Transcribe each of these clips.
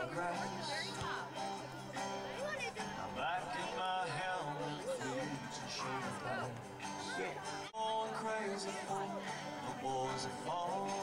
I'm back in my helmet. Yeah. Going crazy for the boys are falling.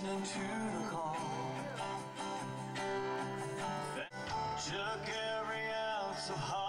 listening to the call. Took every ounce of heart.